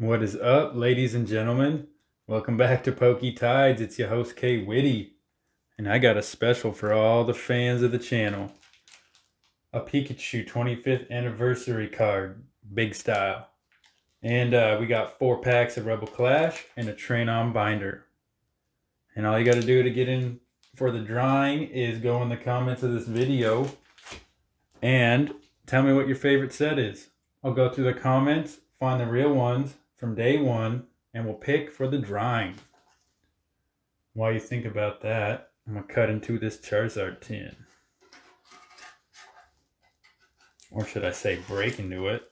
What is up, ladies and gentlemen? Welcome back to Pokey Tides. It's your host, K Witty. And I got a special for all the fans of the channel a Pikachu 25th anniversary card, big style. And uh, we got four packs of Rebel Clash and a Train On binder. And all you got to do to get in for the drawing is go in the comments of this video and tell me what your favorite set is. I'll go through the comments, find the real ones from day one, and we'll pick for the drawing. While you think about that, I'm going to cut into this Charizard tin. Or should I say break into it.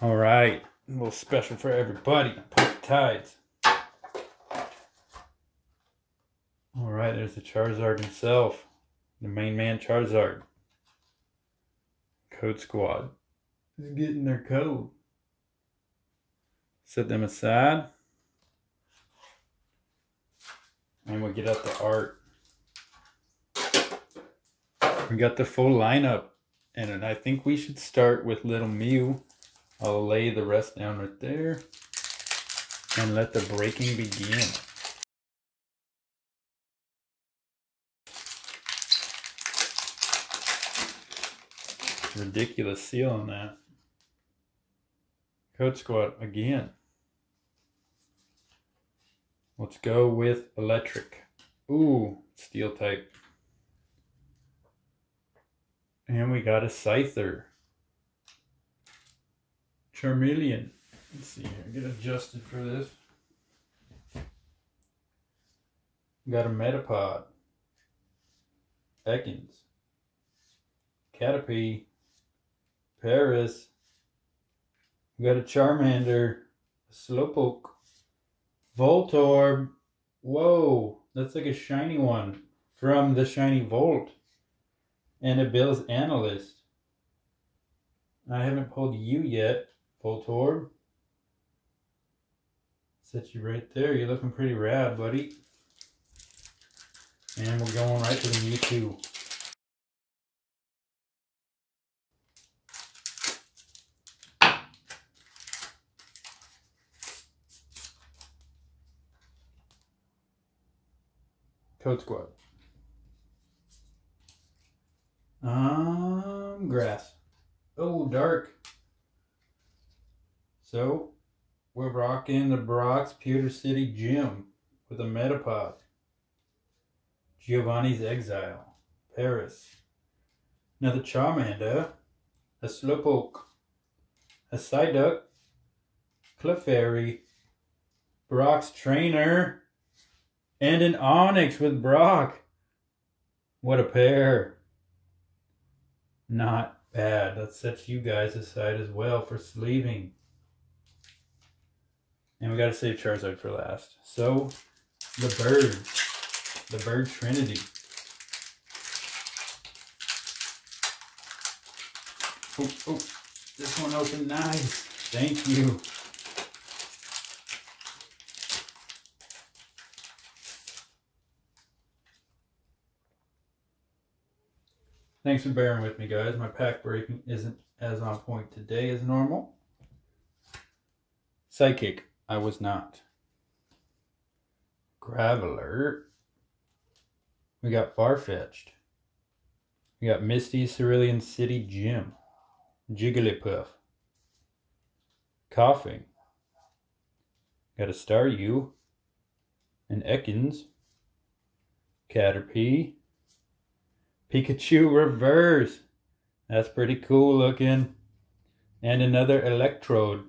All right, a little special for everybody. Put tides. All right, there's the Charizard himself, the main man Charizard. Code Squad is getting their code. Set them aside. And we'll get out the art. We got the full lineup. And I think we should start with Little Mew. I'll lay the rest down right there. And let the breaking begin. Ridiculous seal on that. Code Squad again. Let's go with electric. Ooh, steel type. And we got a Scyther. Charmeleon. Let's see here, get adjusted for this. got a Metapod. Ekans. Caterpie. Paras. We got a Charmander. A Slowpoke. Voltorb. Whoa, that's like a shiny one from the Shiny Vault. And a Bill's Analysis. I haven't pulled you yet, Voltorb. Set you right there. You're looking pretty rad, buddy. And we're going right to the Mewtwo. Code Squad. Um, grass. Oh, dark. So, we're rocking the Brock's Pewter City Gym with a Metapod. Giovanni's Exile. Paras. Another Charmander. A Slowpoke. A Psyduck. Clefairy. Brock's Trainer. And an Onix with Brock. What a pair. Not bad. Let's set you guys aside as well for sleeving. And we got to save Charizard for last. So, the bird. The bird trinity. Oh, oh, this one opened nice. Thank you. Thanks for bearing with me, guys. My pack breaking isn't as on point today as normal. Psychic, I was not. Graveler. We got Farfetch'd. We got Misty Cerulean City Gym. Jigglypuff. Koffing. Got a Staryu. An Ekans. Caterpie. Pikachu reverse. That's pretty cool looking. And another Electrode.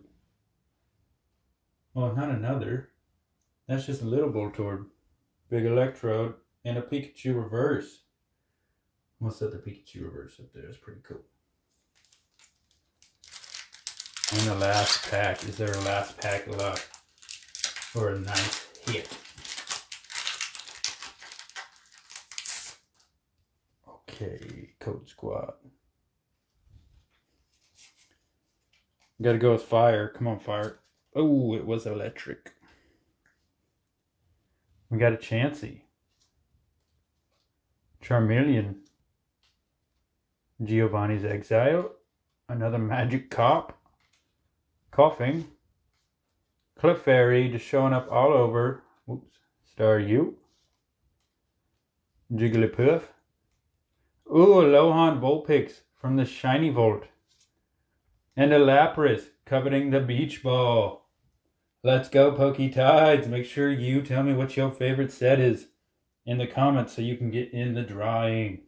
Well, not another. That's just a little Voltorb. Big Electrode and a Pikachu reverse. We'll set the Pikachu reverse up there. Pretty cool. And the last pack. Is there a last pack left for a nice hit? Okay, Code Squad. Gotta go with fire. Come on, fire. Oh, it was electric. We got a Chansey. Charmeleon. Giovanni's Exile. Another Magikarp. Koffing. Clefairy just showing up all over. Oops. Staryu. Jigglypuff. Ooh, a Alolan Vulpix from the Shiny Vault. And a Lapras coveting the beach ball. Let's go, Pokey Tides. Make sure you tell me what your favorite set is in the comments so you can get in the drawing.